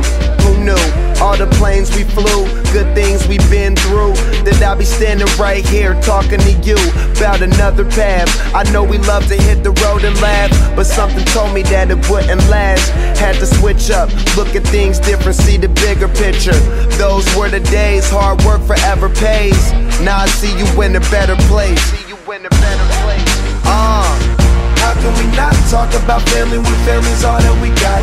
Who knew? All the planes we flew, good things we've been through. That I'll be standing right here talking to you about another path. I know we love to hit the road and laugh, but something told me that it wouldn't last. Had to switch up, look at things different, see the bigger picture. Those were the days, hard work forever pays. Now I see you in a better place. See you in a better place. Uh. How can we not talk about family when family's all that we got?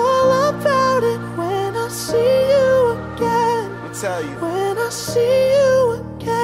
tell you. When I see you again.